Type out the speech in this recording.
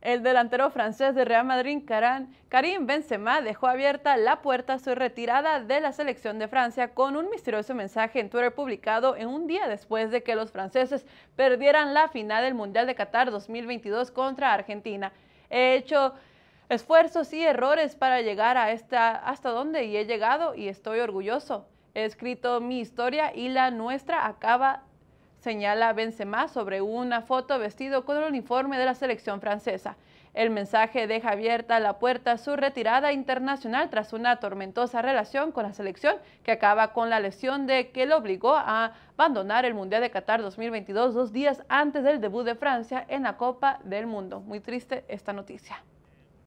El delantero francés de Real Madrid, Karim Benzema, dejó abierta la puerta a su retirada de la selección de Francia con un misterioso mensaje en Twitter publicado en un día después de que los franceses perdieran la final del Mundial de Qatar 2022 contra Argentina. He hecho esfuerzos y errores para llegar a esta, hasta donde y he llegado y estoy orgulloso. He escrito mi historia y la nuestra acaba señala Benzema sobre una foto vestido con el uniforme de la selección francesa. El mensaje deja abierta la puerta a su retirada internacional tras una tormentosa relación con la selección que acaba con la lesión de que lo obligó a abandonar el Mundial de Qatar 2022 dos días antes del debut de Francia en la Copa del Mundo. Muy triste esta noticia.